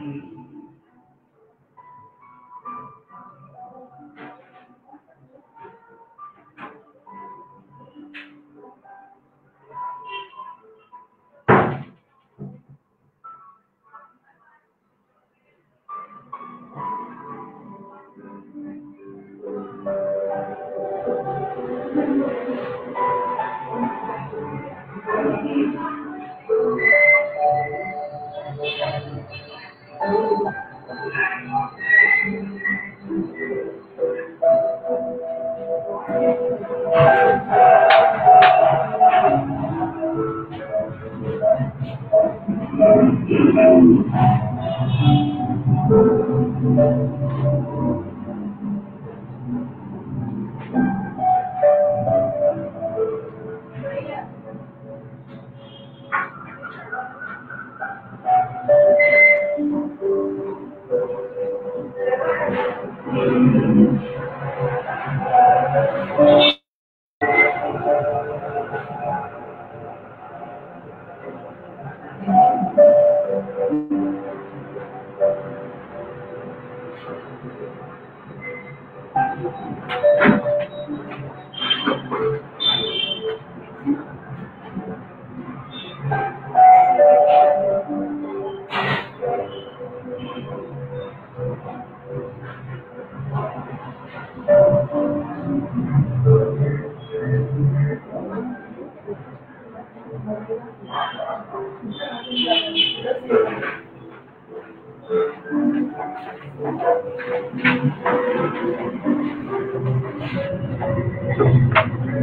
Once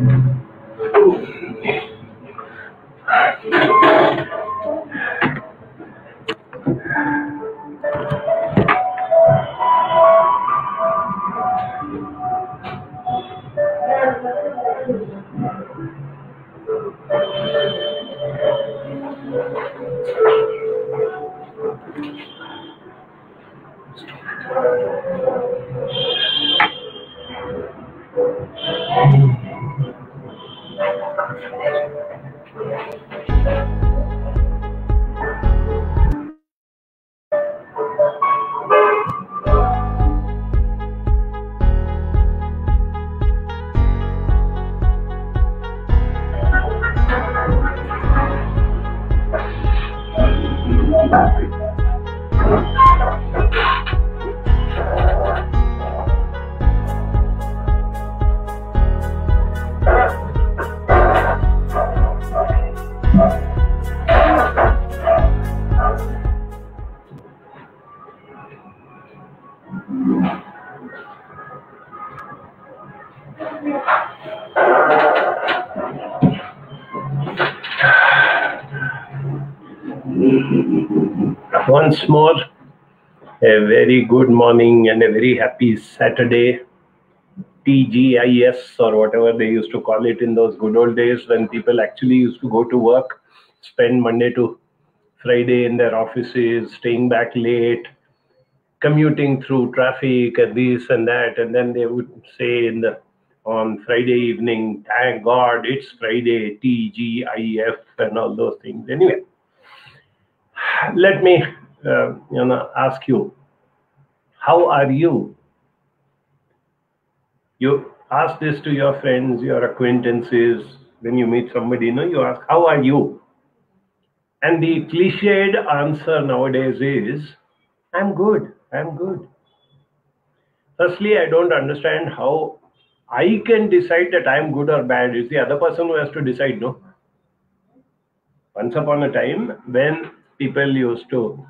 more, a very good morning and a very happy Saturday. TGIS or whatever they used to call it in those good old days when people actually used to go to work, spend Monday to Friday in their offices, staying back late, commuting through traffic and this and that, and then they would say in the on Friday evening, thank God it's Friday, TGIF and all those things. Anyway, let me uh, you know ask you, how are you? You ask this to your friends, your acquaintances, when you meet somebody, you know, you ask, how are you? And the cliched answer nowadays is, I'm good, I'm good. Firstly, I don't understand how I can decide that I'm good or bad. It's the other person who has to decide, no? Once upon a time, when people used to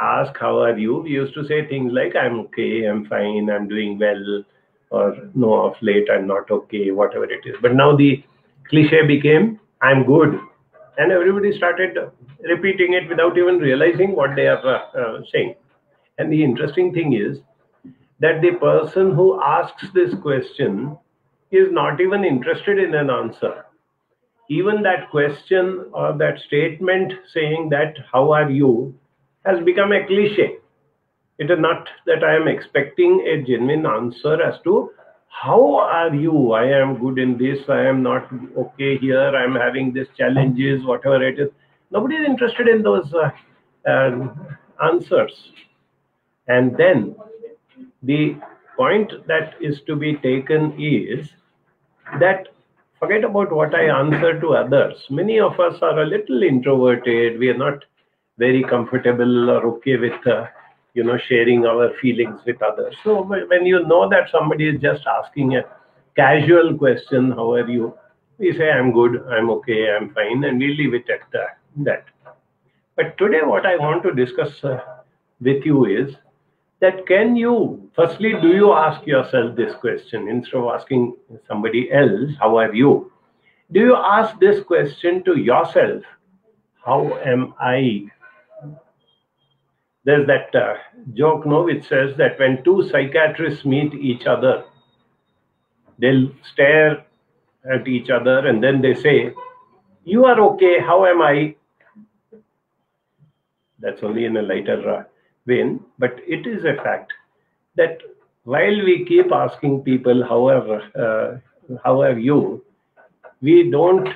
ask, How are you? we used to say things like, I'm okay, I'm fine, I'm doing well, or no, of late, I'm not okay, whatever it is. But now the cliche became, I'm good. And everybody started repeating it without even realizing what they are uh, uh, saying. And the interesting thing is that the person who asks this question is not even interested in an answer. Even that question or that statement saying that, How are you? Has become a cliche. It is not that I am expecting a genuine answer as to how are you? I am good in this, I am not okay here, I am having these challenges, whatever it is. Nobody is interested in those uh, uh, answers. And then the point that is to be taken is that forget about what I answer to others. Many of us are a little introverted. We are not very comfortable or okay with, uh, you know, sharing our feelings with others. So when you know that somebody is just asking a casual question, how are you? We say, I'm good, I'm okay, I'm fine, and we leave it at uh, that. But today, what I want to discuss uh, with you is that can you, firstly, do you ask yourself this question instead of asking somebody else, how are you? Do you ask this question to yourself, how am I? There's that uh, joke, no, which says that when two psychiatrists meet each other, they'll stare at each other and then they say, You are okay, how am I? That's only in a lighter uh, vein, but it is a fact that while we keep asking people, however, uh, how are you, we don't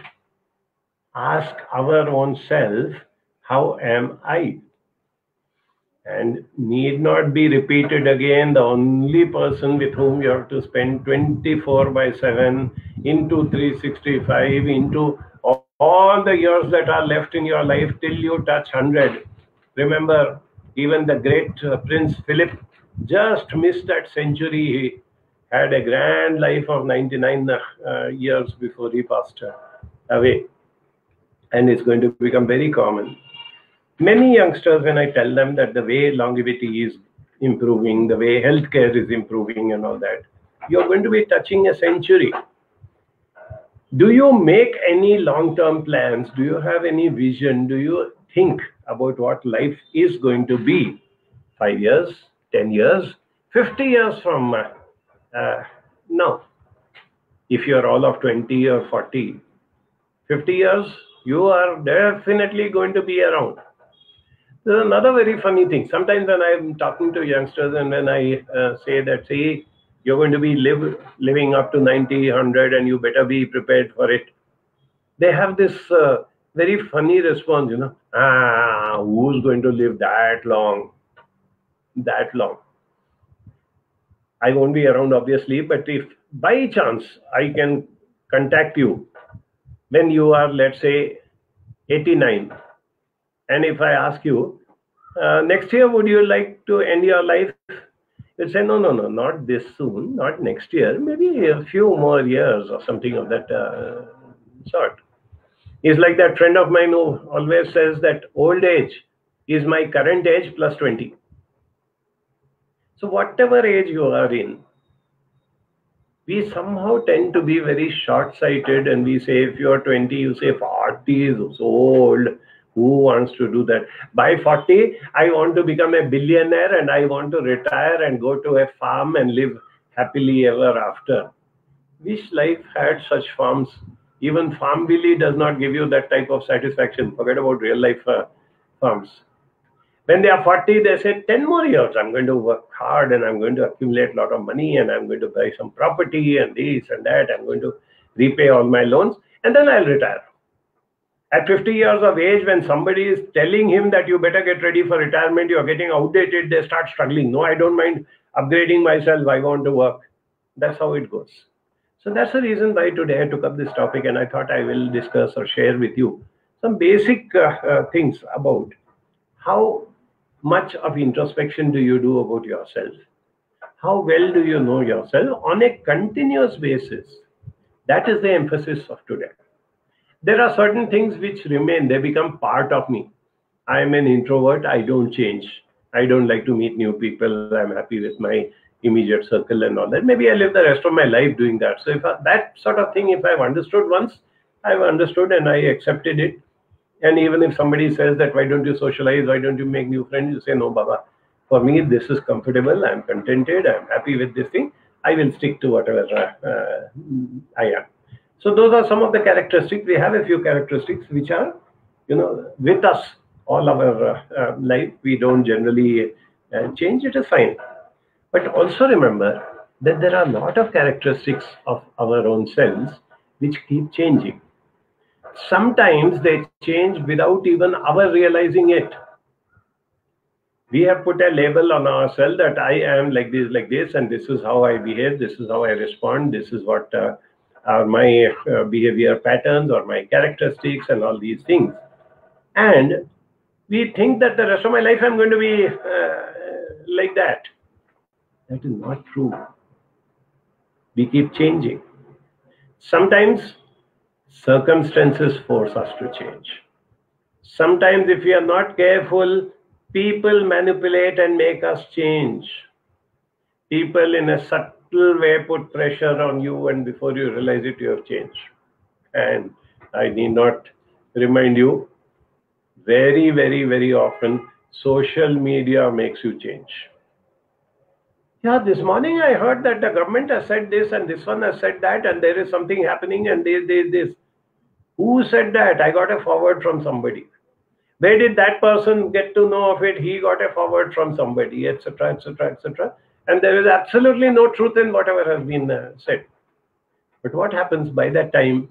ask our own self, how am I? And need not be repeated again. The only person with whom you have to spend 24 by 7 into 365 into all the years that are left in your life till you touch 100. Remember, even the great uh, Prince Philip just missed that century. He had a grand life of 99 uh, years before he passed uh, away. And it's going to become very common. Many youngsters, when I tell them that the way longevity is improving, the way healthcare is improving, and all that, you're going to be touching a century. Do you make any long term plans? Do you have any vision? Do you think about what life is going to be five years, 10 years, 50 years from uh, uh, now? If you're all of 20 or 40, 50 years, you are definitely going to be around. There's another very funny thing. Sometimes when I'm talking to youngsters and when I uh, say that, see, you're going to be live, living up to 90, 100, and you better be prepared for it. They have this uh, very funny response, you know, ah, who's going to live that long? That long. I won't be around, obviously, but if by chance I can contact you when you are, let's say, 89, and if I ask you, uh, next year, would you like to end your life? You say, no, no, no, not this soon, not next year, maybe a few more years or something of that uh, sort. It's like that friend of mine who always says that old age is my current age plus 20. So, whatever age you are in, we somehow tend to be very short sighted and we say, if you're 20, you say 40 is so old who wants to do that? By 40 i want to become a billionaire and i want to retire and go to a farm and live happily ever after. Wish life had such farms even farm farmville does not give you that type of satisfaction. Forget about real life uh, farms. When they are 40 they say 10 more years i'm going to work hard and i'm going to accumulate a lot of money and i'm going to buy some property and this and that. I'm going to repay all my loans and then i'll retire at 50 years of age, when somebody is telling him that you better get ready for retirement, you're getting outdated, they start struggling. No, I don't mind upgrading myself. I want to work. That's how it goes. So that's the reason why today I took up this topic and I thought I will discuss or share with you some basic uh, uh, things about how much of introspection do you do about yourself? How well do you know yourself on a continuous basis? That is the emphasis of today there are certain things which remain. They become part of me. I am an introvert. I don't change. I don't like to meet new people. I'm happy with my immediate circle and all that. Maybe i live the rest of my life doing that. So if I, that sort of thing if i've understood once i've understood and i accepted it. And even if somebody says that why don't you socialize? Why don't you make new friends? You say no baba. For me this is comfortable. I'm contented. I'm happy with this thing. I will stick to whatever uh, i am so those are some of the characteristics. We have a few characteristics which are, you know, with us all our uh, uh, life. We don't generally uh, change. It is fine. But also remember that there are a lot of characteristics of our own selves which keep changing. Sometimes they change without even our realizing it. We have put a label on ourselves that I am like this, like this, and this is how I behave, this is how I respond, this is what uh, are my uh, behavior patterns or my characteristics and all these things. And we think that the rest of my life I'm going to be uh, like that. That is not true. We keep changing. Sometimes circumstances force us to change. Sometimes, if we are not careful, people manipulate and make us change. People, in a subtle way, put pressure on you, and before you realize it, you have changed. And I need not remind you very, very, very often, social media makes you change. Yeah, this morning I heard that the government has said this and this one has said that, and there is something happening, and there, there, this. Who said that? I got a forward from somebody. Where did that person get to know of it? He got a forward from somebody, etc., etc., etc. And there is absolutely no truth in whatever has been uh, said. But what happens by that time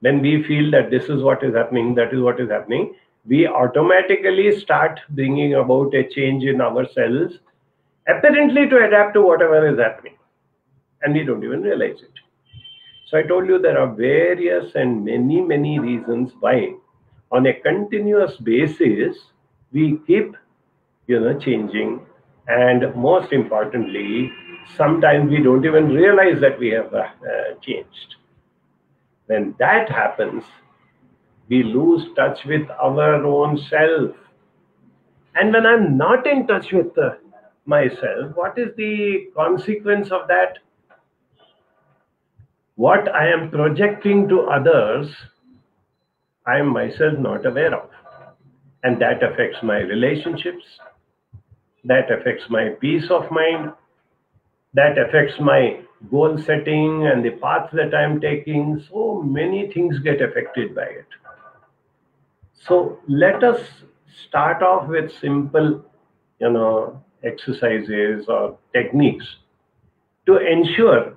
when we feel that this is what is happening, that is what is happening, we automatically start bringing about a change in ourselves, apparently to adapt to whatever is happening. And we don't even realize it. So I told you there are various and many, many reasons why on a continuous basis we keep you know changing and most importantly sometimes we don't even realize that we have uh, changed when that happens we lose touch with our own self. And when I'm not in touch with uh, myself, what is the consequence of that? What I am projecting to others, I am myself not aware of. And that affects my relationships, that affects my peace of mind, that affects my goal setting and the path that I'm taking. So many things get affected by it. So let us start off with simple, you know, exercises or techniques to ensure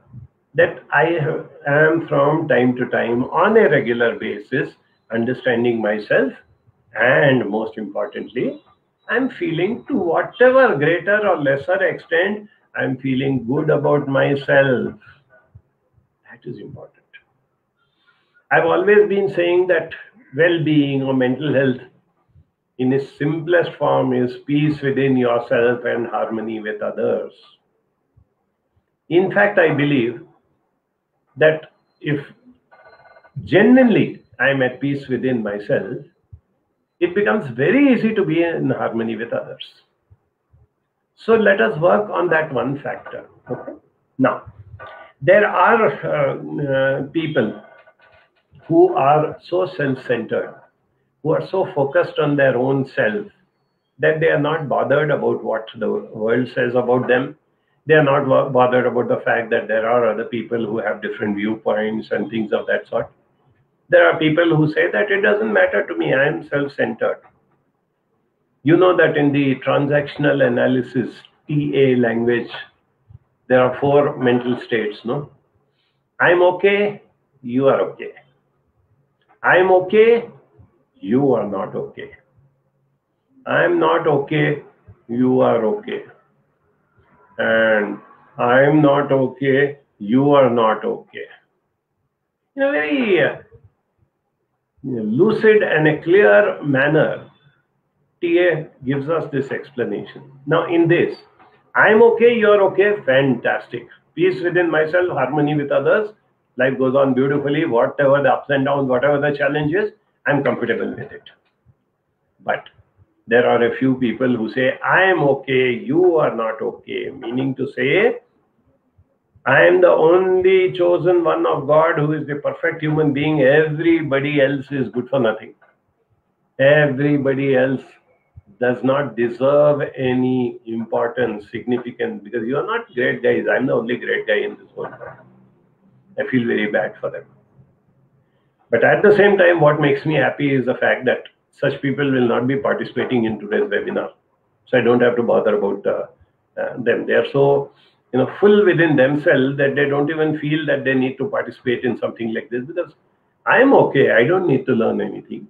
that I am from time to time on a regular basis understanding myself and most importantly, I'm feeling to whatever greater or lesser extent, I'm feeling good about myself. That is important. I've always been saying that well-being or mental health in its simplest form is peace within yourself and harmony with others. In fact, I believe that if genuinely I'm at peace within myself, it becomes very easy to be in harmony with others. So let us work on that one factor. Okay? Now, there are uh, uh, people who are so self-centered, who are so focused on their own self that they are not bothered about what the world says about them. They are not bothered about the fact that there are other people who have different viewpoints and things of that sort. There are people who say that it doesn't matter to me, I am self-centered. You know that in the transactional analysis, TA language, there are four mental states, no? I'm okay, you are okay. I'm okay, you are not okay. I'm not okay, you are okay. And I'm not okay, you are not okay. In a very uh, lucid and a clear manner, TA gives us this explanation. Now, in this, I'm okay, you're okay, fantastic. Peace within myself, harmony with others, life goes on beautifully, whatever the ups and downs, whatever the challenges, I'm comfortable with it. But there are a few people who say, I am okay, you are not okay, meaning to say, I am the only chosen one of God who is the perfect human being. Everybody else is good for nothing. Everybody else does not deserve any importance, significance, because you are not great guys. I'm the only great guy in this world. I feel very bad for them. But at the same time, what makes me happy is the fact that such people will not be participating in today's webinar. So I don't have to bother about uh, uh, them. They are so you know full within themselves that they don't even feel that they need to participate in something like this because I am okay. I don't need to learn anything.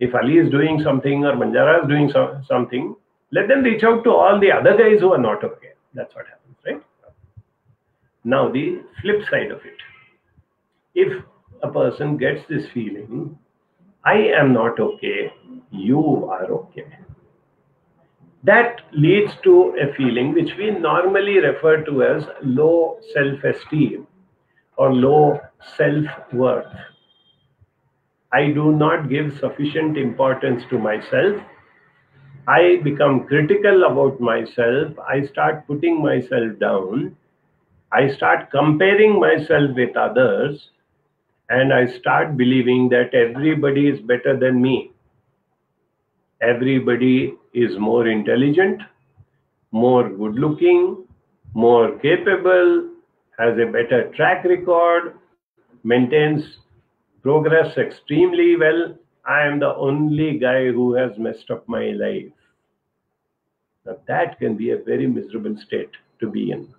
If Ali is doing something or Banjara is doing so, something, Let them reach out to all the other guys who are not okay. That's what happens, right? Now, the flip side of it. If a person gets this feeling, I am not okay, you are okay. That leads to a feeling which we normally refer to as low self esteem or low self worth. I do not give sufficient importance to myself. I become critical about myself. I start putting myself down. I start comparing myself with others. And I start believing that everybody is better than me. Everybody is more intelligent, more good looking, more capable, has a better track record, maintains progress extremely well. I am the only guy who has messed up my life. Now, that can be a very miserable state to be in.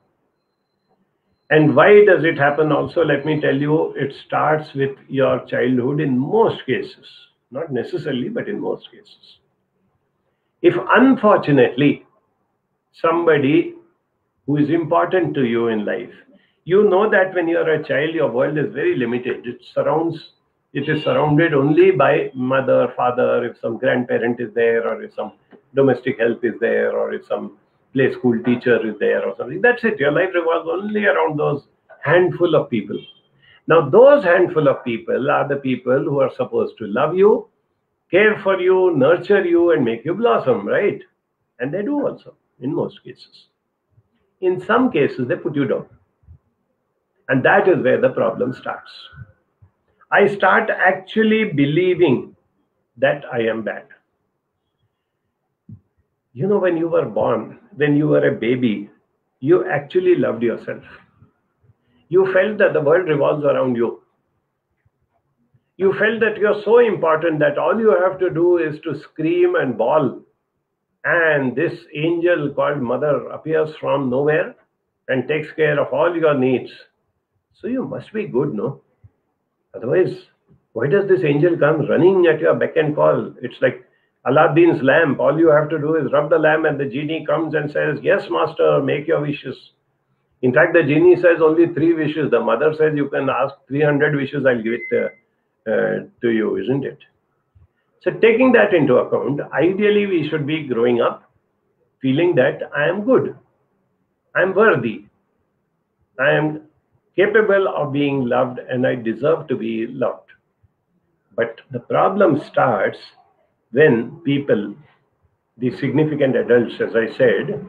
And why does it happen also? Let me tell you, it starts with your childhood in most cases. Not necessarily, but in most cases. If unfortunately somebody who is important to you in life you know that when you are a child your world is very limited. It surrounds it is surrounded only by mother father if some grandparent is there or if some domestic help is there or if some play school teacher is there or something. That's it. Your life revolves only around those handful of people. Now those handful of people are the people who are supposed to love you care for you nurture you and make you blossom right and they do also in most cases in some cases they put you down and that is where the problem starts. I start actually believing that I am bad. You know, when you were born, when you were a baby, you actually loved yourself. You felt that the world revolves around you. You felt that you're so important that all you have to do is to scream and bawl. And this angel called Mother appears from nowhere and takes care of all your needs so you must be good, no? Otherwise, why does this angel come running at your beck and call? It's like Aladdin's lamp. All you have to do is rub the lamp, and the genie comes and says, Yes, master, make your wishes. In fact, the genie says only three wishes. The mother says you can ask 300 wishes, I'll give it uh, to you, isn't it? So, taking that into account, ideally we should be growing up feeling that I am good, I am worthy, I am capable of being loved and I deserve to be loved. But the problem starts when people, the significant adults, as I said,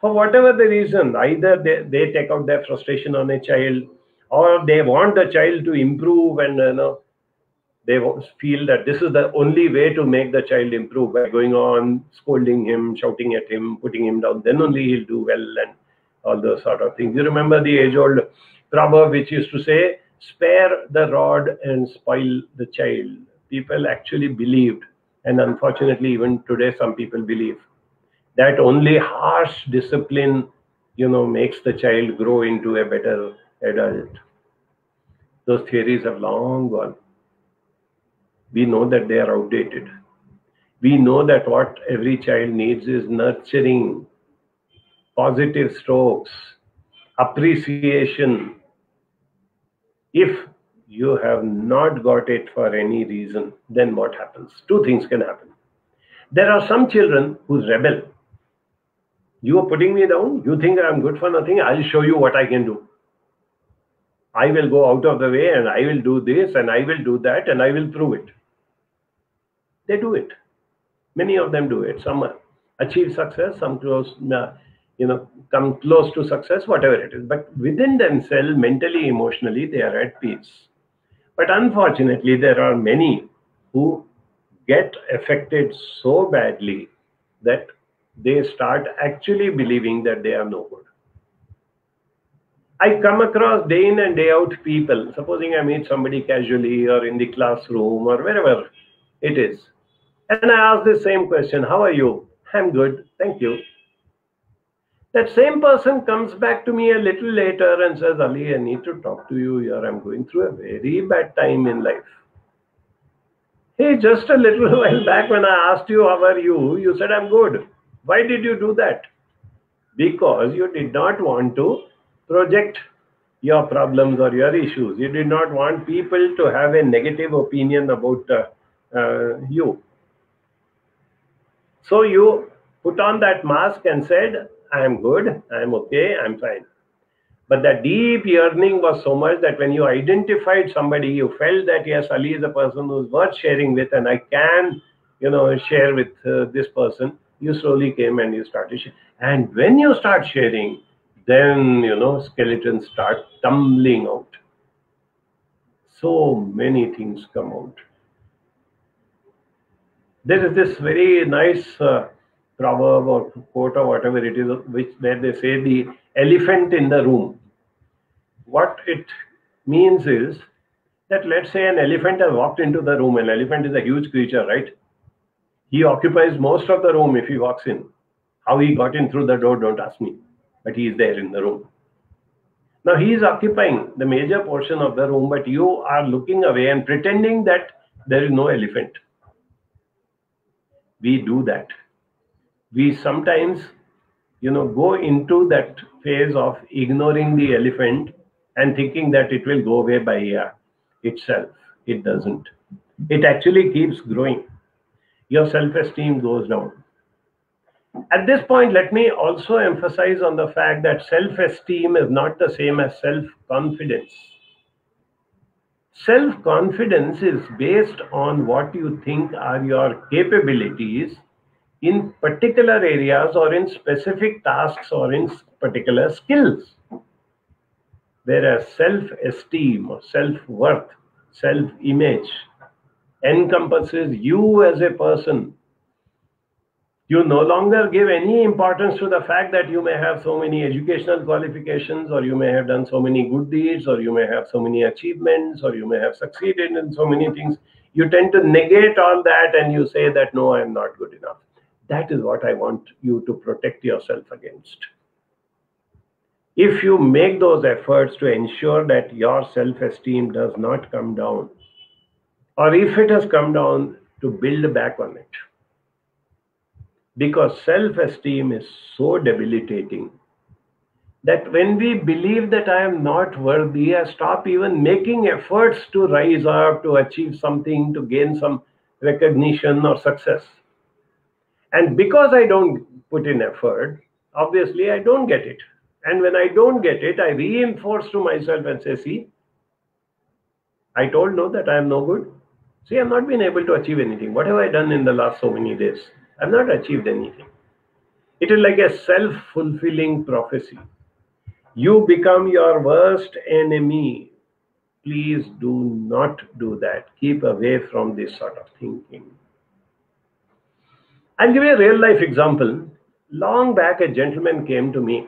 for whatever the reason, either they, they take out their frustration on a child or they want the child to improve and you know they feel that this is the only way to make the child improve by going on scolding him shouting at him putting him down then only he'll do well and all those sort of things. You remember the age old proverb which used to say, spare the rod and spoil the child. People actually believed, and unfortunately, even today, some people believe that only harsh discipline, you know, makes the child grow into a better adult. Those theories have long gone. We know that they are outdated. We know that what every child needs is nurturing, positive strokes, appreciation. If you have not got it for any reason, then what happens? Two things can happen. There are some children who rebel. You are putting me down. You think I'm good for nothing. I'll show you what I can do. I will go out of the way and I will do this and I will do that and I will prove it. They do it. Many of them do it. Some achieve success, some close, you know come close to success whatever it is but within themselves mentally emotionally they are at peace but unfortunately there are many who get affected so badly that they start actually believing that they are no good I come across day in and day out people. Supposing I meet somebody casually or in the classroom or wherever it is. And I ask the same question How are you? I'm good. Thank you. That same person comes back to me a little later and says, Ali, I need to talk to you here. I'm going through a very bad time in life. Hey, just a little while back when I asked you, how are you? You said, I'm good. Why did you do that? Because you did not want to project your problems or your issues. You did not want people to have a negative opinion about uh, uh, you. So you put on that mask and said, I am good, I am okay, I'm fine. But the deep yearning was so much that when you identified somebody, you felt that yes, Ali is a person who's worth sharing with, and I can, you know, share with uh, this person. You slowly came and you started, and when you start sharing, then you know skeletons start tumbling out. So many things come out. There is this very nice uh, proverb or quote or whatever it is, which where they say the elephant in the room what it means is that let's say an elephant has walked into the room. An elephant is a huge creature, right? He occupies most of the room if he walks in. How he got in through the door, don't ask me. But he is there in the room. Now he is occupying the major portion of the room, but you are looking away and pretending that there is no elephant. We do that. We sometimes, you know, go into that phase of ignoring the elephant and thinking that it will go away by uh, itself. It doesn't. It actually keeps growing. Your self esteem goes down. At this point, let me also emphasize on the fact that self esteem is not the same as self confidence. Self confidence is based on what you think are your capabilities in particular areas or in specific tasks or in particular skills. Whereas self esteem, or self worth, self image encompasses you as a person. You no longer give any importance to the fact that you may have so many educational qualifications, or you may have done so many good deeds, or you may have so many achievements, or you may have succeeded in so many things. You tend to negate all that and you say that no, I'm not good enough. That is what I want you to protect yourself against if you make those efforts to ensure that your self esteem does not come down, or if it has come down, to build back on it. Because self esteem is so debilitating that when we believe that I am not worthy, I stop even making efforts to rise up, to achieve something, to gain some recognition or success. And because I don't put in effort, obviously I don't get it. And when I don't get it, I reinforce to myself and say, see, I told no that I am no good. See, I've not been able to achieve anything. What have I done in the last so many days? I've not achieved anything. It is like a self fulfilling prophecy. You become your worst enemy. Please do not do that. Keep away from this sort of thinking. I'll give you a real life example. Long back, a gentleman came to me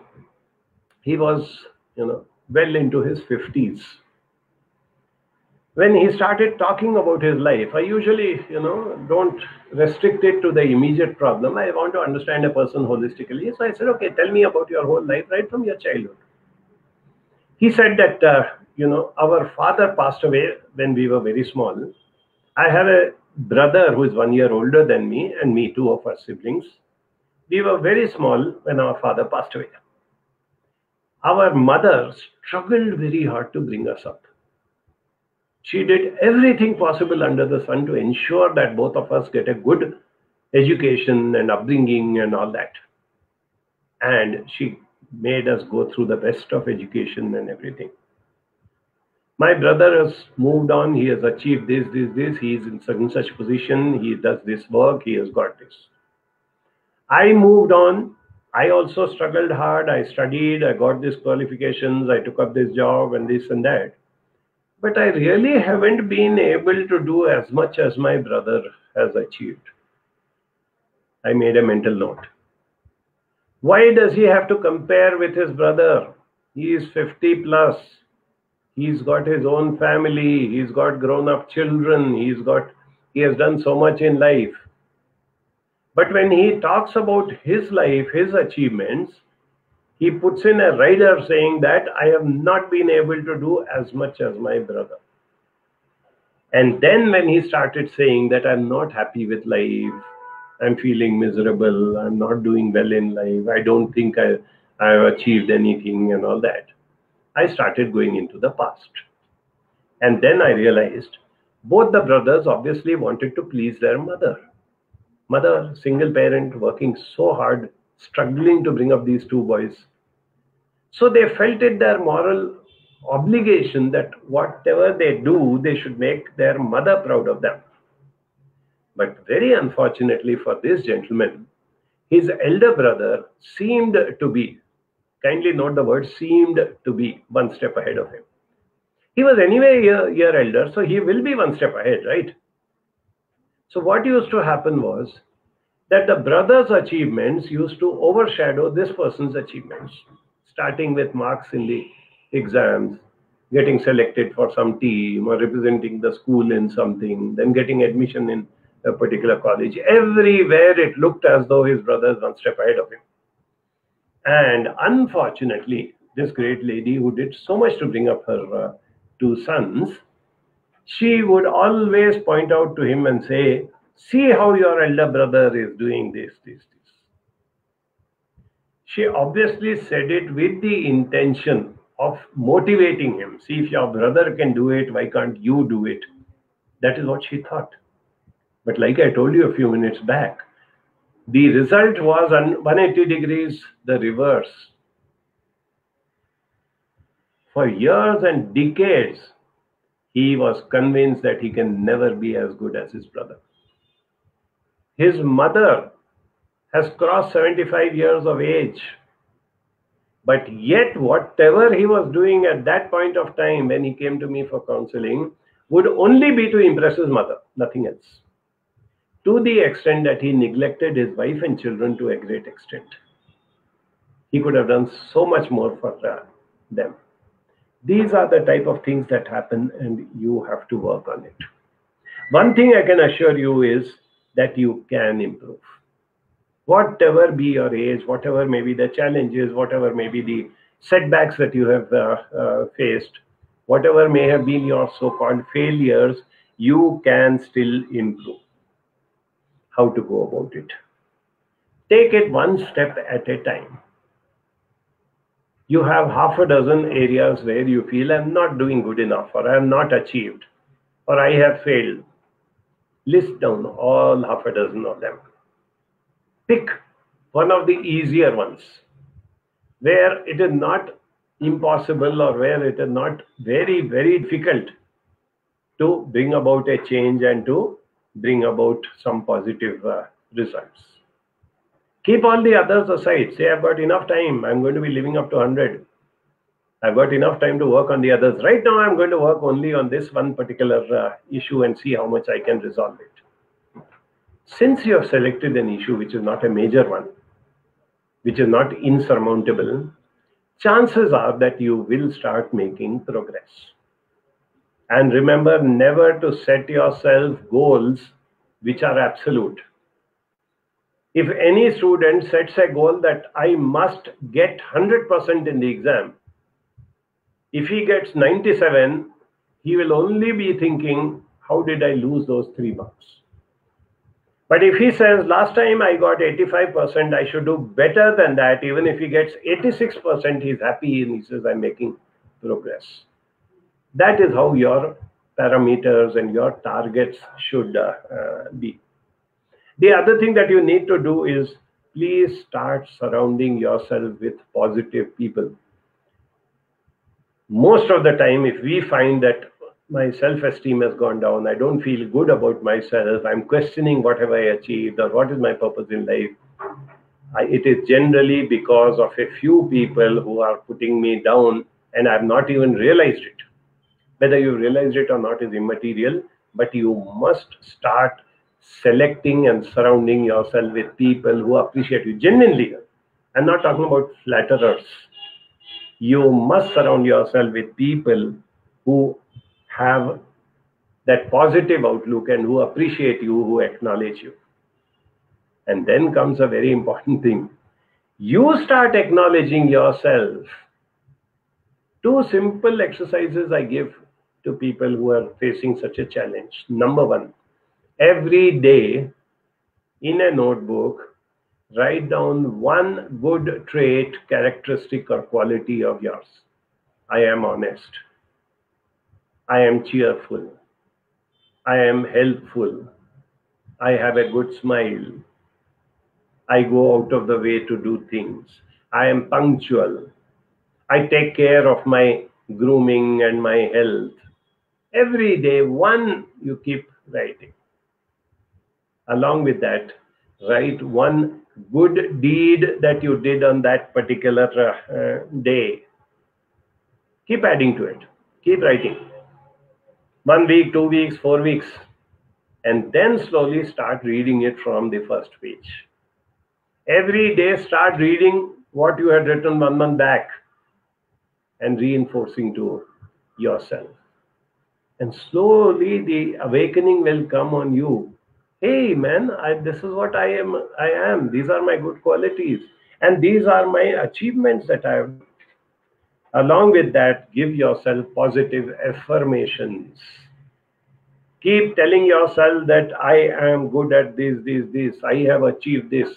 he was, you know, well into his 50s. When he started talking about his life, I usually, you know, don't restrict it to the immediate problem. I want to understand a person holistically. So I said, okay, tell me about your whole life right from your childhood. He said that, uh, you know, our father passed away when we were very small. I have a brother who is one year older than me, and me, two of our siblings. We were very small when our father passed away our mother struggled very hard to bring us up. She did everything possible under the sun to ensure that both of us get a good education and upbringing and all that. And she made us go through the best of education and everything. My brother has moved on. He has achieved this, this, this. He is in such and such position. He does this work. He has got this. I moved on I also struggled hard. I studied, I got these qualifications, I took up this job and this and that. But I really haven't been able to do as much as my brother has achieved. I made a mental note. Why does he have to compare with his brother? He is 50 plus. He's got his own family. He's got grown up children. He's got, he has done so much in life. But when he talks about his life, his achievements, he puts in a rider saying that I have not been able to do as much as my brother. And then when he started saying that I'm not happy with life, I'm feeling miserable. I'm not doing well in life. I don't think I, I've achieved anything and all that. I started going into the past. And then I realized both the brothers obviously wanted to please their mother. Mother, single parent, working so hard, struggling to bring up these two boys. So they felt it their moral obligation that whatever they do, they should make their mother proud of them. But very unfortunately for this gentleman, his elder brother seemed to be, kindly note the word seemed to be one step ahead of him. He was anyway a year, elder, so he will be one step ahead, right? So what used to happen was that the brother's achievements used to overshadow this person's achievements, starting with marks in the exams, getting selected for some team or representing the school in something, then getting admission in a particular college. Everywhere it looked as though his brother is one step ahead of him. And unfortunately, this great lady who did so much to bring up her uh, two sons, she would always point out to him and say, See how your elder brother is doing this, this, this. She obviously said it with the intention of motivating him. See, if your brother can do it, why can't you do it? That is what she thought. But like I told you a few minutes back, the result was 180 degrees the reverse. For years and decades, he was convinced that he can never be as good as his brother. His mother has crossed 75 years of age. But yet, whatever he was doing at that point of time when he came to me for counseling would only be to impress his mother, nothing else to the extent that he neglected his wife and children to a great extent. He could have done so much more for uh, them. These are the type of things that happen, and you have to work on it. One thing I can assure you is that you can improve. Whatever be your age, whatever may be the challenges, whatever may be the setbacks that you have uh, uh, faced, whatever may have been your so called failures, you can still improve how to go about it. Take it one step at a time. You have half a dozen areas where you feel I'm not doing good enough, or I am not achieved, or I have failed. List down all half a dozen of them. Pick one of the easier ones where it is not impossible or where it is not very, very difficult to bring about a change and to bring about some positive uh, results. Keep all the others aside. Say, I've got enough time. I'm going to be living up to 100. I've got enough time to work on the others. Right now, I'm going to work only on this one particular uh, issue and see how much I can resolve it. Since you have selected an issue which is not a major one, which is not insurmountable, chances are that you will start making progress. And remember never to set yourself goals which are absolute. If any student sets a goal that I must get 100% in the exam, if he gets 97, he will only be thinking, how did I lose those three marks? But if he says, last time I got 85%, I should do better than that. Even if he gets 86%, he's happy and he says, I'm making progress. That is how your parameters and your targets should uh, uh, be. The other thing that you need to do is please start surrounding yourself with positive people. Most of the time, if we find that my self esteem has gone down, I don't feel good about myself, I'm questioning what have I achieved or what is my purpose in life, I, it is generally because of a few people who are putting me down and I've not even realized it. Whether you realized it or not is immaterial, but you must start selecting and surrounding yourself with people who appreciate you genuinely. I'm not talking about flatterers. You must surround yourself with people who have that positive outlook and who appreciate you, who acknowledge you. And then comes a very important thing. You start acknowledging yourself. Two simple exercises I give to people who are facing such a challenge. Number one, every day in a notebook, write down one good trait, characteristic, or quality of yours. I am honest. I am cheerful. I am helpful. I have a good smile. I go out of the way to do things. I am punctual. I take care of my grooming and my health. Every day, one you keep writing. Along with that, write one good deed that you did on that particular uh, day. Keep adding to it. Keep writing. One week, two weeks, four weeks. And then slowly start reading it from the first page. Every day, start reading what you had written one month back and reinforcing to yourself. And slowly the awakening will come on you. Hey man, I, this is what I am. I am. These are my good qualities, and these are my achievements that I have. Along with that, give yourself positive affirmations. Keep telling yourself that I am good at this, this, this. I have achieved this.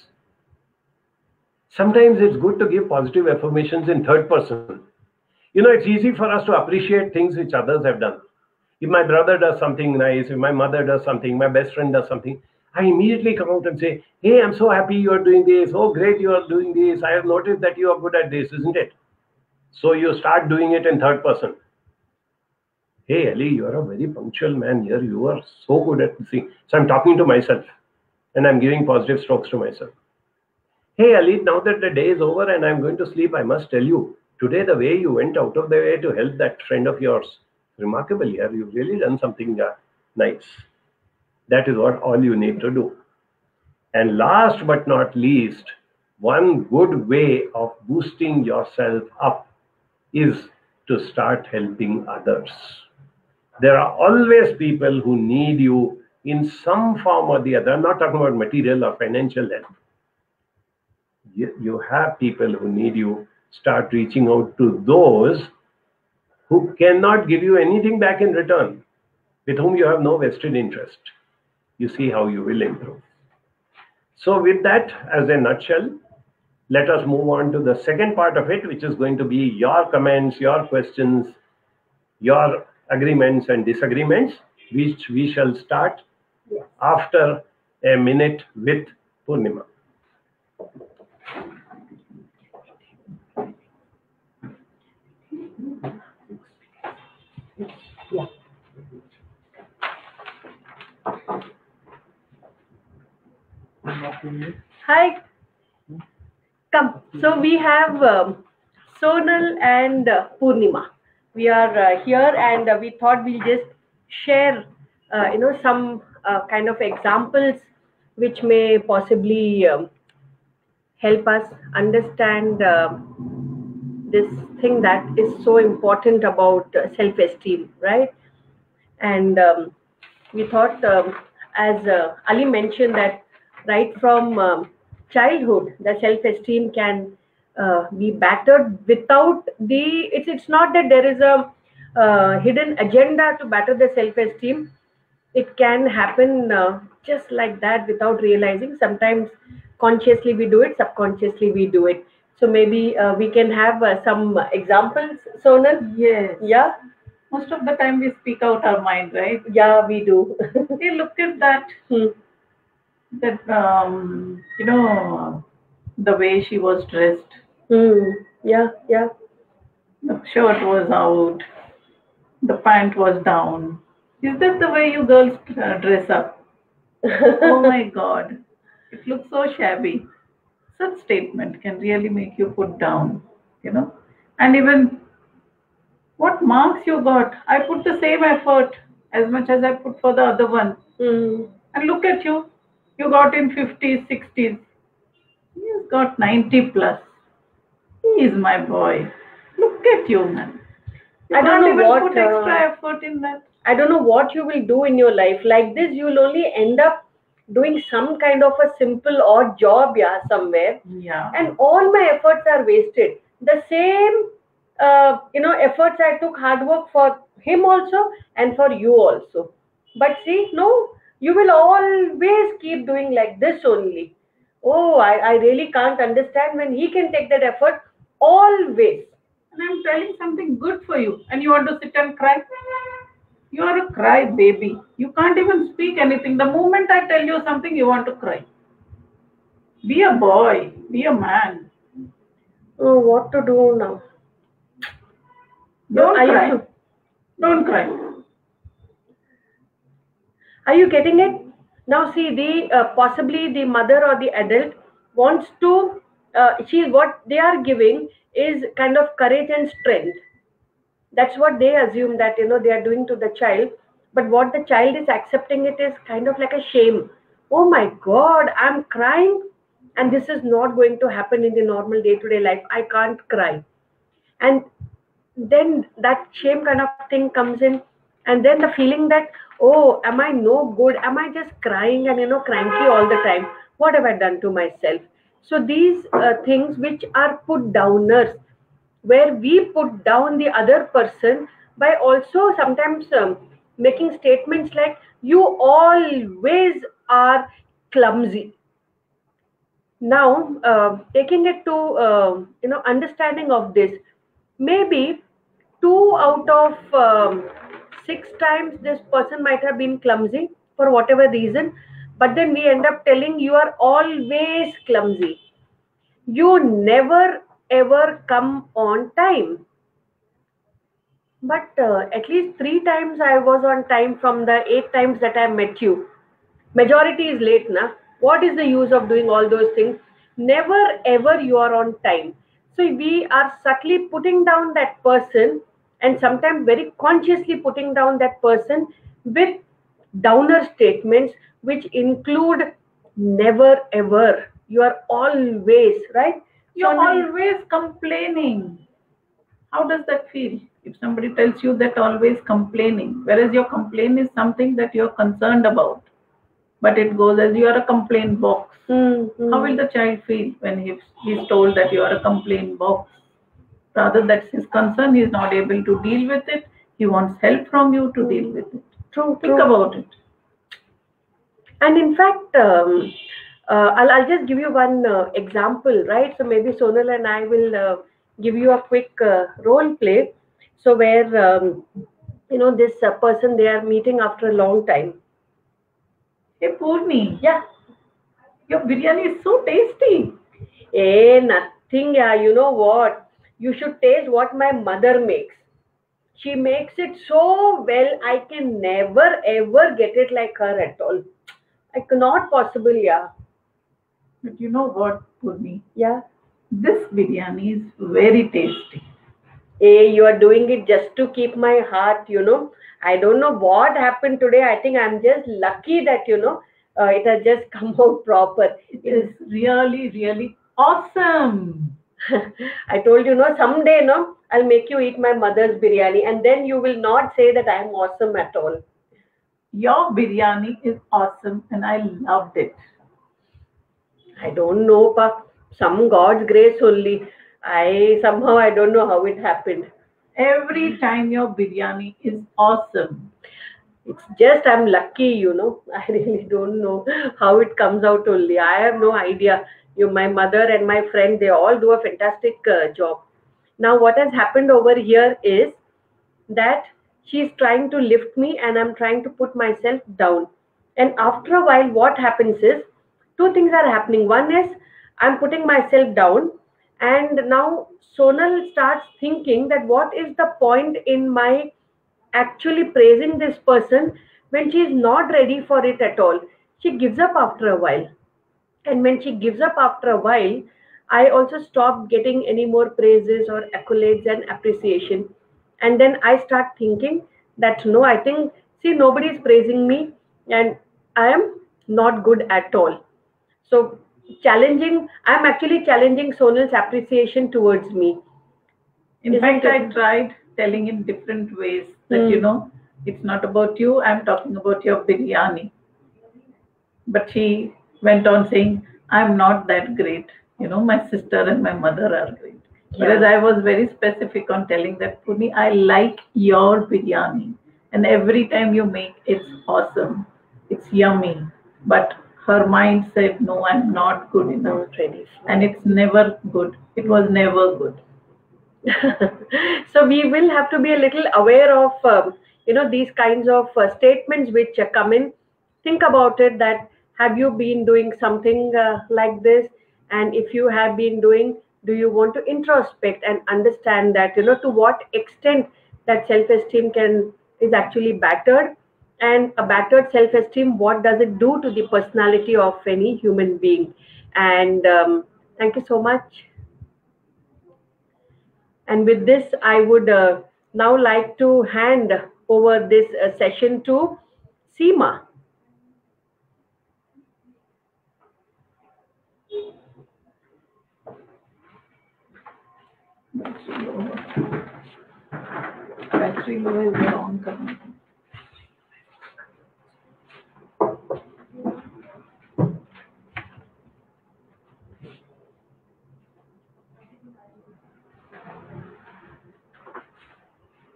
Sometimes it's good to give positive affirmations in third person you know, it's easy for us to appreciate things which others have done. If my brother does something nice, if my mother does something, my best friend does something, I immediately come out and say, Hey, I'm so happy you are doing this. Oh, great, you are doing this. I have noticed that you are good at this, isn't it? So you start doing it in third person. Hey, Ali, you are a very punctual man here. You are so good at thing. So I'm talking to myself and I'm giving positive strokes to myself. Hey, Ali, now that the day is over and I'm going to sleep, I must tell you, Today, the way you went out of the way to help that friend of yours, remarkable here. You've really done something uh, nice. That is what all you need to do. And last but not least, one good way of boosting yourself up is to start helping others. There are always people who need you in some form or the other. I'm not talking about material or financial help. You, you have people who need you start reaching out to those who cannot give you anything back in return, with whom you have no vested interest. You see how you will improve. So, with that as a nutshell, let us move on to the second part of it, which is going to be your comments, your questions, your agreements and disagreements, which we shall start after a minute with Purnima. Yeah. Hi. Come. So we have um, Sonal and uh, Purnima. We are uh, here, and uh, we thought we'll just share, uh, you know, some uh, kind of examples which may possibly um, help us understand um, this thing that is so important about uh, self-esteem, right? And um, we thought, um, as Ali mentioned, that right from um, childhood, the self-esteem can uh, be battered without the. It's it's not that there is a uh, hidden agenda to batter the self-esteem. It can happen uh, just like that without realizing. Sometimes consciously we do it, subconsciously we do it so maybe uh, we can have uh, some examples, Sonal. Yes. Yeah. Most of the time we speak out our mind, right? Yeah, we do. hey, look at that. Hmm. That um, you know, the way she was dressed. Hmm. Yeah, yeah. The shirt was out. The pant was down. Is that the way you girls uh, dress up? oh my God, it looks so shabby such statement can really make you put down, you know. And even what marks you got, I put the same effort as much as I put for the other one. Mm. And look at you, you got in 50s, 60s. He has got 90 plus. He is my boy. Look at you, man. You I don't know even what, put extra uh, effort in that. I don't know what you will do in your life. Like this, you will only end up doing some kind of a simple odd job, yeah, somewhere. Yeah. And all my efforts are wasted. The same, uh, you know, efforts I took hard work for him also and for you also. But see, no, you will always keep doing like this only. Oh, I, I really can't understand when he can take that effort always. And I'm telling something good for you, and you want to sit and cry. You are a cry baby. You can't even speak anything. The moment I tell you something, you want to cry. Be a boy, be a man. Oh, what to do now? Don't cry. Don't cry. Are you getting it? Now, see, the uh, possibly the mother or the adult wants to. Uh, she what they are giving is kind of courage and strength. That's what they assume that you know they are doing to the child. But what the child is accepting it is kind of like a shame. Oh my God, I'm crying, and this is not going to happen in the normal day-to-day life. I can't cry, and then that shame kind of thing comes in and then the feeling that oh am i no good? Am i just crying and you know cranky all the time? What have i done to myself? So these uh, things which are put downers where we put down the other person by also sometimes um, making statements like you always are clumsy. Now uh, taking it to uh, you know understanding of this maybe two out of um, six times this person might have been clumsy for whatever reason but then we end up telling you are always clumsy. You never ever come on time. But uh, at least three times i was on time from the eight times that i met you. Majority is late na? What is the use of doing all those things? Never ever you are on time. So we are subtly putting down that person and sometimes very consciously putting down that person with downer statements which include never ever you are always right You're So always complaining. How does that feel? If somebody tells you that always complaining, whereas your complaint is something that you're concerned about, but it goes as you are a complaint box. Hmm, hmm. How will the child feel when he's, he's told that you are a complaint box? Rather, that's his concern. he's not able to deal with it. He wants help from you to deal with it. true Think true. about it. And in fact, um, uh, I'll, I'll just give you one uh, example, right? So maybe Sonal and I will uh, give you a quick uh, role play. So where um, you know this uh, person they are meeting after a long time. Hey, Purni, Yeah. your biryani is so tasty. Eh, nothing. Yeah. You know what? You should taste what my mother makes. She makes it so well. I can never ever get it like her at all. I cannot possible. Yeah. But you know what, Purni? Yeah. This biryani is very tasty. Hey, you are doing it just to keep my heart, you know. I don't know what happened today. I think I'm just lucky that, you know, uh, it has just come out proper. It is really, really awesome. I told you, no, someday, no, I'll make you eat my mother's biryani and then you will not say that I'm awesome at all. Your biryani is awesome and I loved it. I don't know, pa. Some God's grace only. I somehow I don't know how it happened. Every time your biryani is awesome. It's just I'm lucky, you know. I really don't know how it comes out only. I have no idea. You, my mother and my friend, they all do a fantastic uh, job. Now, what has happened over here is that she's trying to lift me and I'm trying to put myself down. And after a while, what happens is two things are happening. One is I'm putting myself down, and now Sonal starts thinking that what is the point in my actually praising this person when she is not ready for it at all. She gives up after a while. And when she gives up after a while, I also stop getting any more praises or accolades and appreciation. And then I start thinking that no, I think, see, nobody is praising me and I am not good at all. So, challenging, I'm actually challenging Sonal's appreciation towards me. In Isn't fact, I tried telling in different ways that, Hmm. you know, it's not about you, I'm talking about your biryani. But she went on saying, I'm not that great. You know, my sister and my mother are great. Whereas I was very specific on telling that, Puni, I like your biryani. And every time you make, it's awesome. it's yummy. But her mind said, no, I'm not good enough. Ready. And it's never good. It was never good. so we will have to be a little aware of um, you know these kinds of uh, statements which uh, come in think about it that have you been doing something uh, like this? And if you have been doing do you want to introspect and understand that you know to what extent that self esteem can is actually battered? And a battered self esteem what does it do to the personality of any human being? And um, thank you so much. And with this, I would uh, now like to hand over this uh, session to Seema. Battery low. Battery low is the wrong current.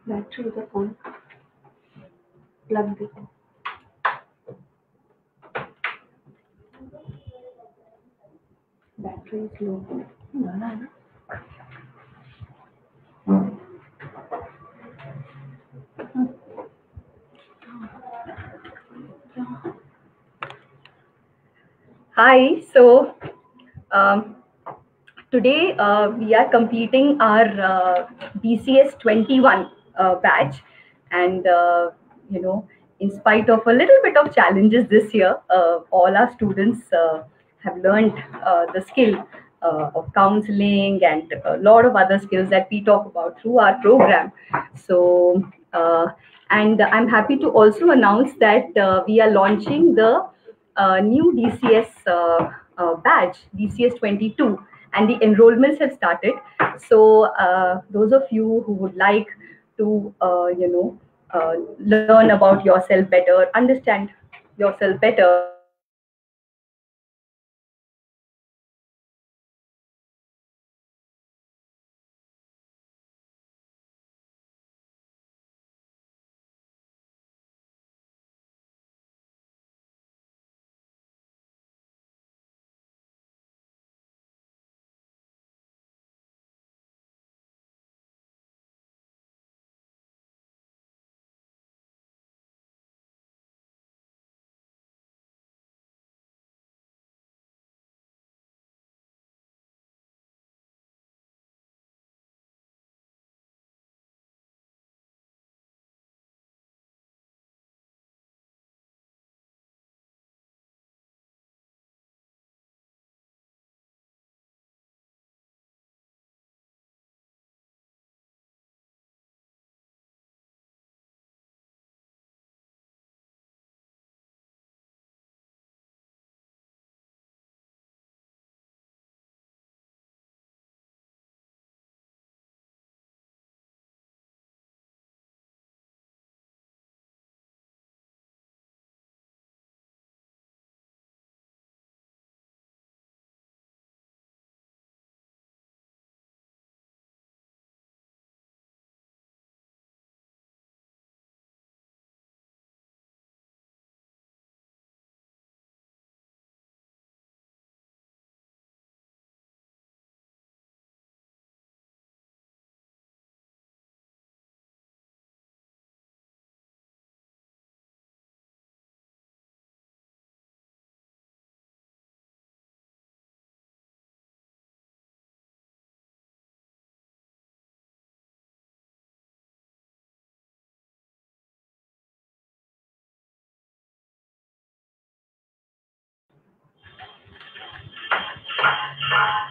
Battery the phone. Plug the phone. Battery is low. Hi, so um, today uh, we are completing our uh, DCS 21 uh, batch, and uh, you know, in spite of a little bit of challenges this year, uh, all our students uh, have learned the skill of counseling and a lot of other skills that we talk about through our program. So, and I'm happy to also announce that we are launching the new DCS uh, uh, batch, DCS 22, and the enrollments have started. So, uh, those of you who would like to, you know, learn about yourself better, understand yourself better,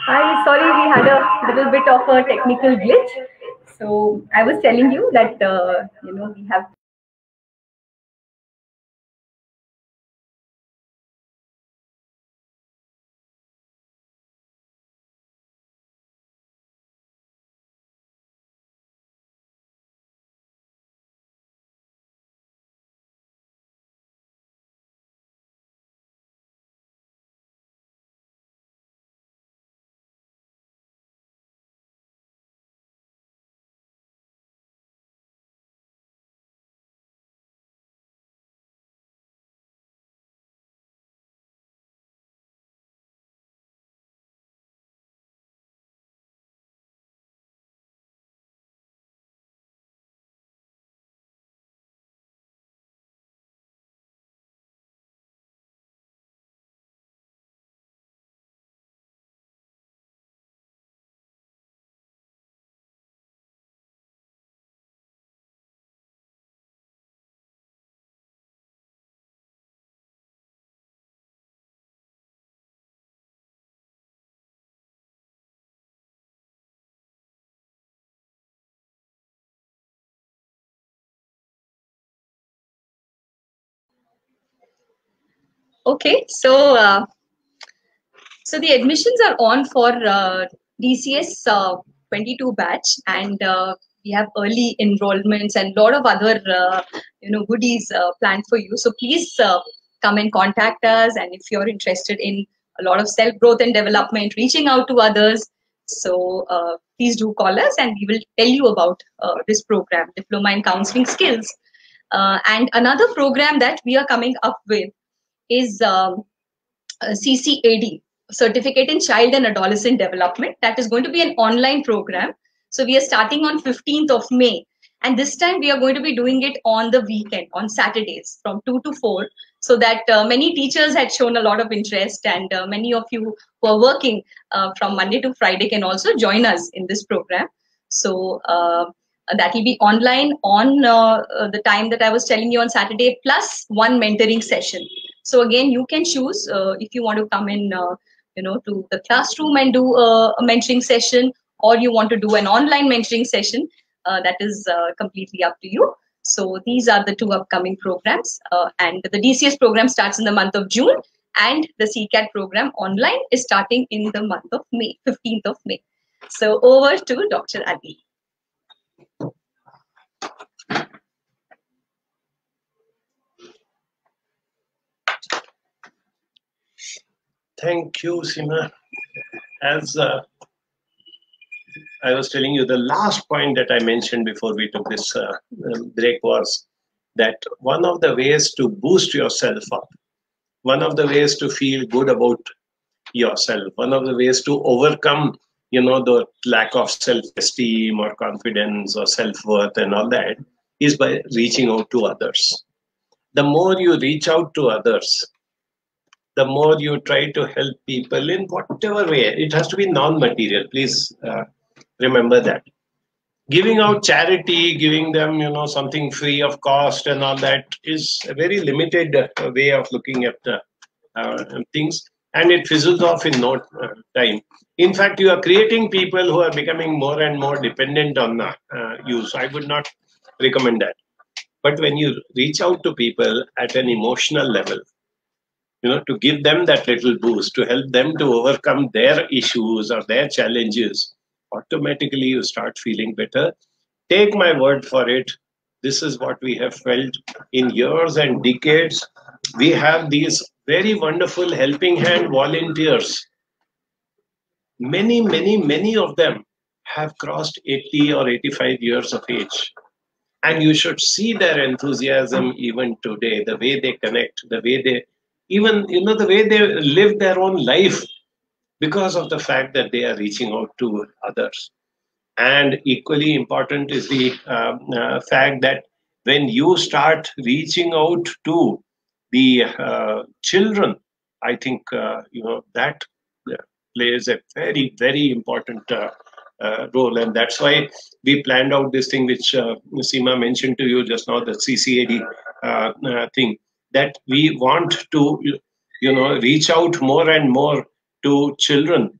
Hi, sorry, we had a little bit of a technical glitch. So I was telling you that uh, you know we have Okay, so uh, so the admissions are on for uh, DCS uh, 22 batch, and uh, we have early enrollments and a lot of other uh, you know goodies uh, planned for you. So please come and contact us, and if you're interested in a lot of self growth and development, reaching out to others, so please do call us, and we will tell you about this program, Diploma in Counseling Skills. And another program that we are coming up with is um, CCAD, Certificate in Child and Adolescent Development. That is going to be an online program. So we are starting on 15th of May. And this time we are going to be doing it on the weekend, on Saturdays from 2 to 4. So that uh, many teachers had shown a lot of interest, and uh, many of you who are working uh, from Monday to Friday can also join us in this program. So uh, that will be online on uh, uh, the time that I was telling you on Saturday, plus one mentoring session. So again, you can choose uh, if you want to come in, uh, you know, to the classroom and do a, a mentoring session, or you want to do an online mentoring session. Uh, that is uh, completely up to you. So these are the two upcoming programs, uh, and the DCS program starts in the month of June, and the CCAD program online is starting in the month of May, 15th of May. So over to Dr. Ali. Thank you, Sima. As uh, I was telling you, the last point that I mentioned before we took this uh, um, break was that one of the ways to boost yourself up, one of the ways to feel good about yourself, one of the ways to overcome, you know, the lack of self-esteem or confidence or self-worth and all that, is by reaching out to others. The more you reach out to others, the more you try to help people in whatever way. It has to be non-material. Please uh, remember that. Giving out charity, giving them, you know, something free of cost and all that is a very limited uh, way of looking at uh, things, and it fizzles off in no uh, time. In fact, you are creating people who are becoming more and more dependent on uh, you. So I would not recommend that. But when you reach out to people at an emotional level, you know, to give them that little boost, to help them to overcome their issues or their challenges, automatically you start feeling better. Take my word for it. This is what we have felt in years and decades. We have these very wonderful helping hand volunteers. Many, many, many of them have crossed 80 or 85 years of age. And you should see their enthusiasm even today, the way they connect, the way they even you know the way they live their own life because of the fact that they are reaching out to others. And equally important is the uh, uh, fact that when you start reaching out to the uh, children i think uh, you know that uh, plays a very very important uh, role. And that's why we planned out this thing which Seema mentioned to you just now the CCAD thing that we want to you know reach out more and more to children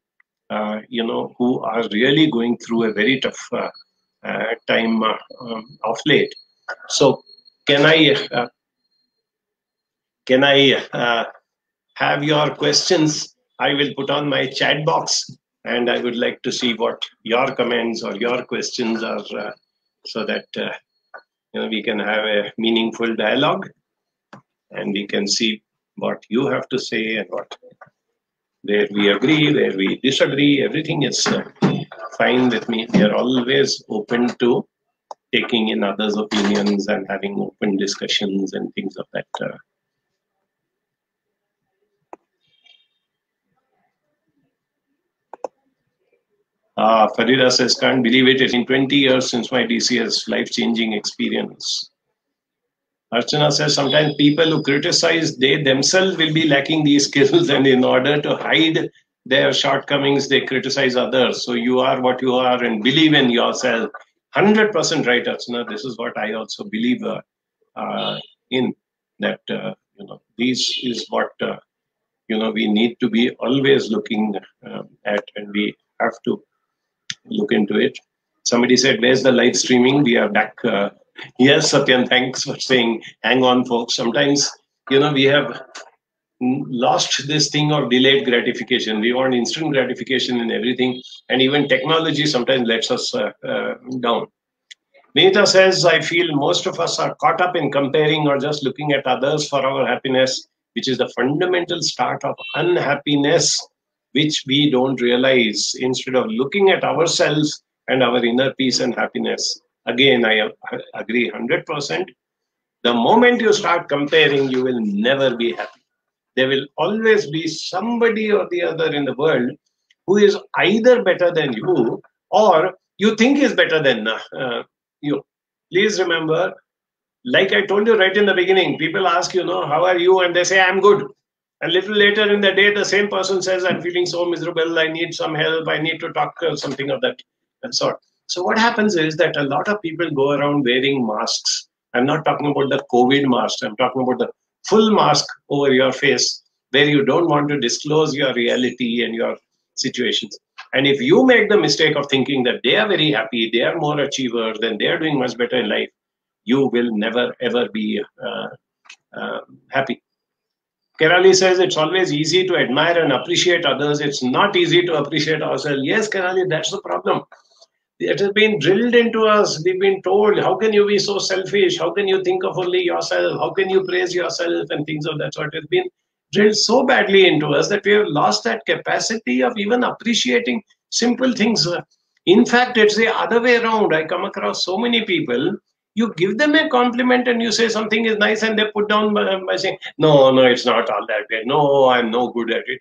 uh, you know who are really going through a very tough uh, uh, time uh, um, of late. So can i uh, can i uh, have your questions? I will put on my chat box and i would like to see what your comments or your questions are so that you know we can have a meaningful dialogue and we can see what you have to say and what where we agree, where we disagree. Everything is uh, fine with me. We are always open to taking in others' opinions and having open discussions and things of that. Uh, Uh, Farida says, can't believe it. It's been 20 years since my DCS life-changing experience. Archana says sometimes people who criticize, they themselves will be lacking these skills, and in order to hide their shortcomings, they criticize others. So you are what you are and believe in yourself. 100% right, Archana. This is what I also believe uh, uh, in that, uh, you know, this is what, uh, you know, we need to be always looking um, at and we have to look into it. Somebody said, Where's the live streaming? We are back uh, Yes, Satyan, thanks for saying hang on, folks. Sometimes, you know, we have lost this thing of delayed gratification. We want instant gratification in everything, and even technology sometimes lets us uh, uh, down. Vinita says, I feel most of us are caught up in comparing or just looking at others for our happiness, which is the fundamental start of unhappiness, which we don't realize instead of looking at ourselves and our inner peace and happiness. Again, I agree 100%. The moment you start comparing, you will never be happy there will always be somebody or the other in the world who is either better than you or you think is better than uh, you. Please remember, like I told you right in the beginning, people ask, you know, how are you? And they say, I'm good. A little later in the day, the same person says, I'm feeling so miserable. I need some help. I need to talk or something of that sort. So what happens is that a lot of people go around wearing masks. I'm not talking about the COVID mask. I'm talking about the full mask over your face where you don't want to disclose your reality and your situations. And if you make the mistake of thinking that they are very happy, they are more achievers, then they are doing much better in life, you will never ever be uh, uh, happy. Kerali says it's always easy to admire and appreciate others. It's not easy to appreciate ourselves. Yes, Kerali, that's the problem it has been drilled into us. We've been told, how can you be so selfish? How can you think of only yourself? How can you praise yourself? And things of that sort. It's been drilled so badly into us that we have lost that capacity of even appreciating simple things. In fact, it's the other way around. I come across so many people. You give them a compliment and you say something is nice, and they put down by, by saying, No, no, it's not all that great. No, I'm no good at it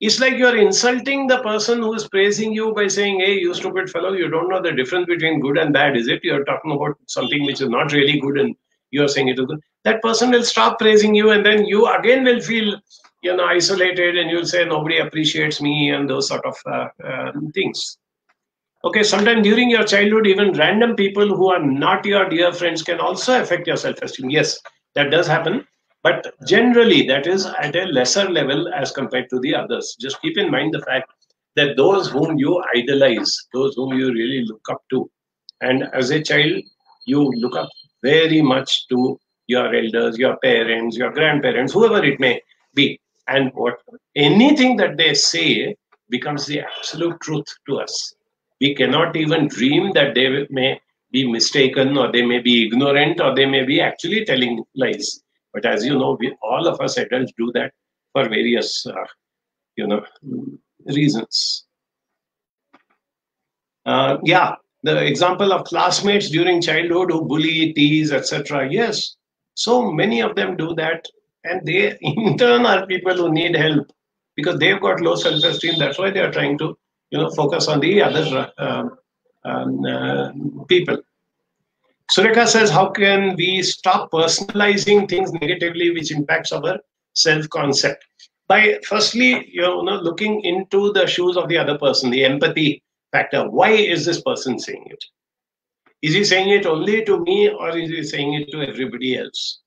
it's like you're insulting the person who is praising you by saying, Hey, you stupid fellow, you don't know the difference between good and bad, is it? You're talking about something which is not really good and you're saying it is good. That person will stop praising you and then you again will feel you know isolated and you'll say nobody appreciates me and those sort of uh, uh, things okay sometimes during your childhood even random people who are not your dear friends can also affect your self-esteem yes that does happen but generally, that is at a lesser level as compared to the others. Just keep in mind the fact that those whom you idolize, those whom you really look up to, and as a child, you look up very much to your elders, your parents, your grandparents, whoever it may be. And what anything that they say becomes the absolute truth to us. We cannot even dream that they may be mistaken or they may be ignorant or they may be actually telling lies but as you know, we, all of us adults do that for various, uh, you know, reasons. Uh, yeah, the example of classmates during childhood who bully, tease, etc. Yes, so many of them do that, and they in turn are people who need help because they've got low self-esteem. That's why they are trying to, you know, focus on the other uh, um, uh, people. Surekha says, how can we stop personalizing things negatively, which impacts our self-concept? By firstly, you know, looking into the shoes of the other person, the empathy factor. Why is this person saying it? Is he saying it only to me or is he saying it to everybody else?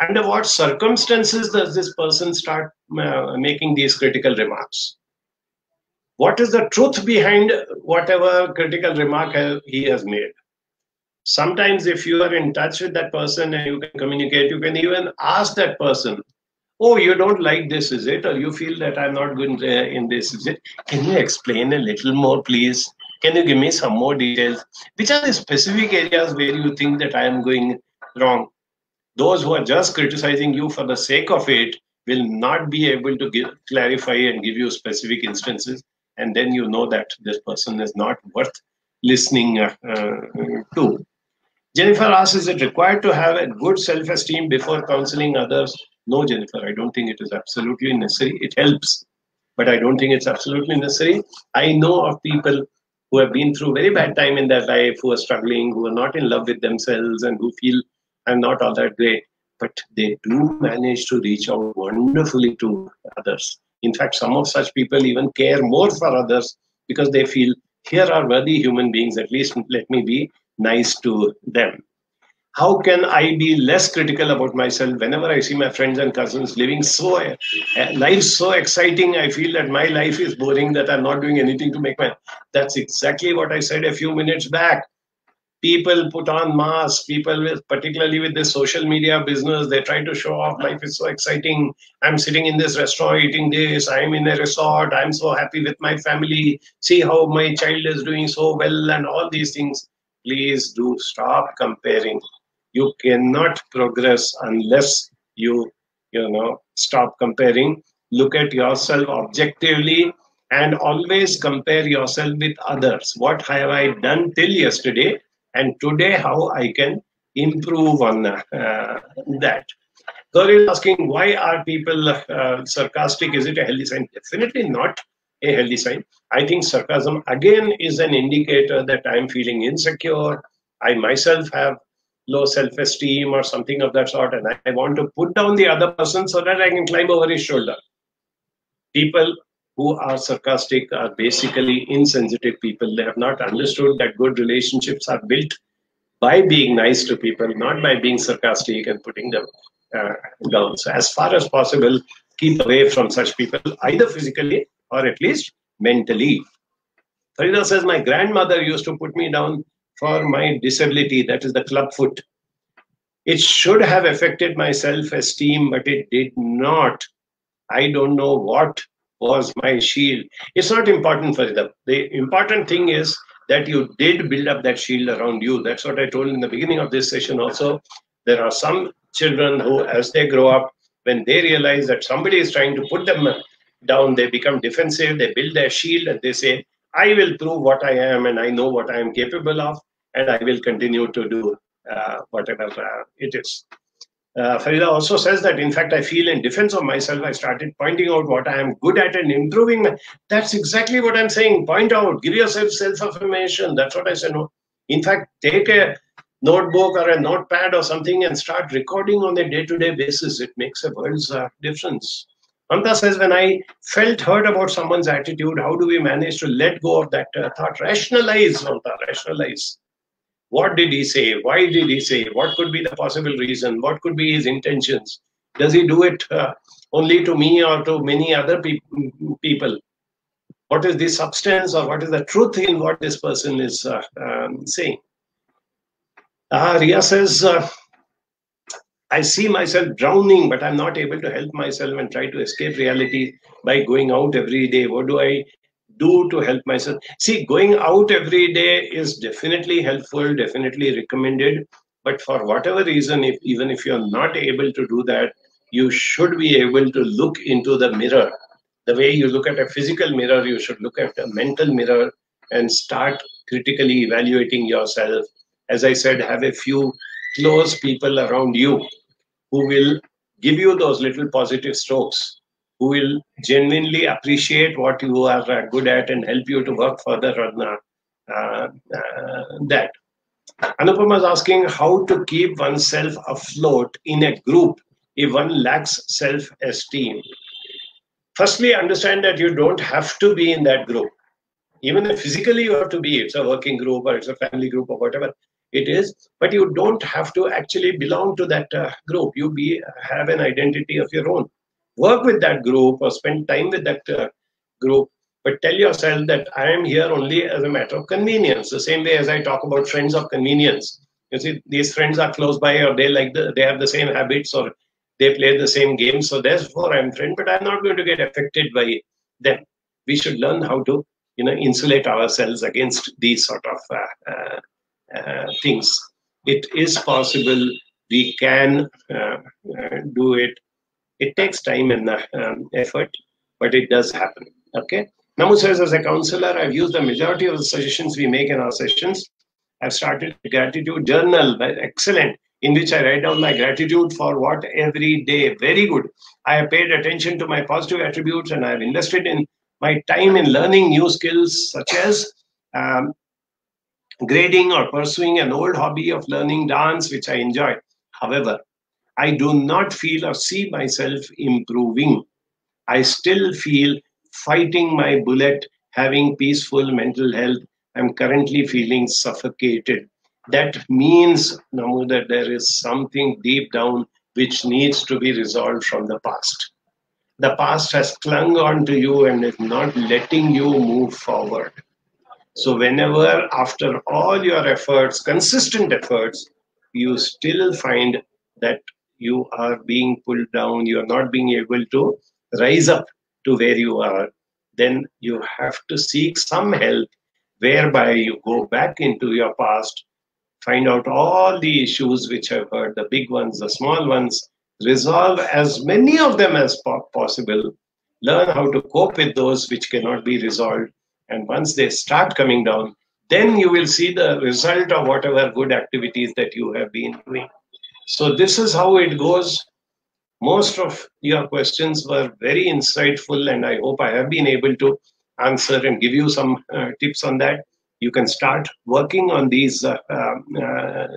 Under what circumstances does this person start uh, making these critical remarks? What is the truth behind whatever critical remark he has made? Sometimes if you are in touch with that person and you can communicate you can even ask that person oh you don't like this is it? Or you feel that i'm not good in this is it? Can you explain a little more please? Can you give me some more details? Which are the specific areas where you think that i am going wrong? Those who are just criticizing you for the sake of it will not be able to give, clarify and give you specific instances. And then you know that this person is not worth listening uh, uh, to Jennifer asks, is it required to have a good self-esteem before counseling others? No, Jennifer, I don't think it is absolutely necessary. It helps, but I don't think it's absolutely necessary. I know of people who have been through very bad time in their life, who are struggling, who are not in love with themselves, and who feel I'm not all that great. But they do manage to reach out wonderfully to others. In fact, some of such people even care more for others because they feel here are worthy human beings, at least let me be nice to them. How can I be less critical about myself whenever I see my friends and cousins living so uh, life so exciting? I feel that my life is boring, that I'm not doing anything to make my. That's exactly what I said a few minutes back. people put on masks people with particularly with the social media business they try to show off life is so exciting i'm sitting in this restaurant eating this i'm in a resort i'm so happy with my family see how my child is doing so well and all these things please do stop comparing you cannot progress unless you you know stop comparing look at yourself objectively and always compare yourself with others what have i done till yesterday and today how I can improve on uh, that. Gauri is asking why are people uh, sarcastic? Is it a healthy sign? Definitely not a healthy sign. I think sarcasm again is an indicator that I'm feeling insecure. I myself have low self-esteem or something of that sort, and I want to put down the other person so that I can climb over his shoulder. People who are sarcastic are basically insensitive people. They have not understood that good relationships are built by being nice to people, not by being sarcastic and putting them uh, down. So, as far as possible, keep away from such people, either physically or at least mentally. Farida says, My grandmother used to put me down for my disability, that is the club foot. It should have affected my self esteem, but it did not. I don't know what was my shield. It's not important them. The important thing is that you did build up that shield around you. That's what I told in the beginning of this session also. There are some children who, as they grow up, when they realize that somebody is trying to put them down, they become defensive, they build their shield and they say, I will prove what I am and I know what I am capable of and I will continue to do uh, whatever uh, it is. Uh, Farida also says that, in fact, I feel in defense of myself, I started pointing out what I am good at and improving. That's exactly what I'm saying. Point out, give yourself self affirmation. That's what I said. No. In fact, take a notebook or a notepad or something and start recording on a day to day basis. It makes a world's uh, difference. Anta says, when I felt hurt about someone's attitude, how do we manage to let go of that uh, thought? Rationalize, Anta, rationalize what did he say? Why did he say? What could be the possible reason? What could be his intentions? Does he do it uh, only to me or to many other pe- people? What is the substance or what is the truth in what this person is uh, um, saying? Uh, Ria says, I see myself drowning, but I'm not able to help myself and try to escape reality by going out every day. What do I do to help myself? See, going out every day is definitely helpful, definitely recommended. But for whatever reason, if even if you're not able to do that, you should be able to look into the mirror. The way you look at a physical mirror, you should look at a mental mirror and start critically evaluating yourself. As I said, have a few close people around you who will give you those little positive strokes who will genuinely appreciate what you are uh, good at and help you to work further on uh, uh, that. Anupama is asking how to keep oneself afloat in a group if one lacks self esteem. Firstly, understand that you don't have to be in that group. Even if physically you have to be, it's a working group or it's a family group or whatever it is, but you don't have to actually belong to that uh, group. You be have an identity of your own. Work with that group or spend time with that uh, group but tell yourself that i am here only as a matter of convenience. The same way as i talk about friends of convenience. You see these friends are close by or they like the, they have the same habits or they play the same games. So therefore i'm friend but i'm not going to get affected by them. We should learn how to you know insulate ourselves against these sort of uh, uh, things it is possible we can uh, uh, do it it takes time and um, effort, but it does happen. Okay. Namu says, as a counselor, I've used the majority of the suggestions we make in our sessions. I've started a gratitude journal, excellent, in which I write down my gratitude for what every day. Very good. I have paid attention to my positive attributes and I have invested in my time in learning new skills such as um, grading or pursuing an old hobby of learning dance, which I enjoy. However, I do not feel or see myself improving. I still feel fighting my bullet, having peaceful mental health. I'm currently feeling suffocated. That means, Namu, that there is something deep down which needs to be resolved from the past. The past has clung on to you and is not letting you move forward. So, whenever after all your efforts, consistent efforts, you still find that you are being pulled down, you are not being able to rise up to where you are, then you have to seek some help whereby you go back into your past, find out all the issues which I've hurt, the big ones, the small ones, resolve as many of them as possible, learn how to cope with those which cannot be resolved. And once they start coming down, then you will see the result of whatever good activities that you have been doing. So, this is how it goes. Most of your questions were very insightful, and I hope I have been able to answer and give you some uh, tips on that. You can start working on these uh, um, uh,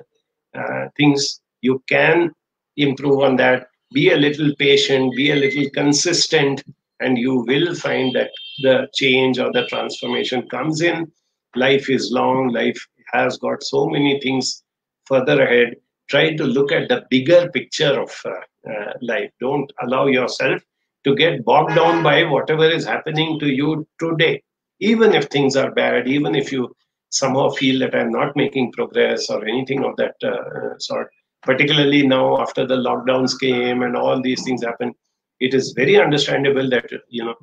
uh, things. You can improve on that. Be a little patient, be a little consistent, and you will find that the change or the transformation comes in. Life is long, life has got so many things further ahead. Try to look at the bigger picture of uh, uh, life. Don't allow yourself to get bogged down by whatever is happening to you today. Even if things are bad, even if you somehow feel that I'm not making progress or anything of that uh, sort, particularly now after the lockdowns came and all these things happened, it is very understandable that, you know,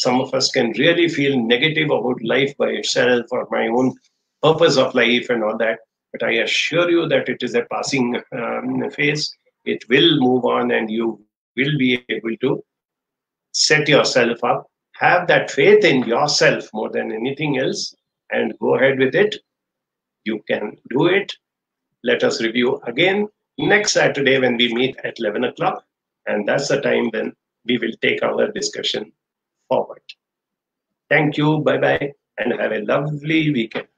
some of us can really feel negative about life by itself or my own purpose of life and all that. But I assure you that it is a passing um, phase. It will move on and you will be able to set yourself up, have that faith in yourself more than anything else, and go ahead with it. You can do it. Let us review again next Saturday when we meet at 11 o'clock. And that's the time when we will take our discussion forward. Thank you. Bye bye. And have a lovely weekend.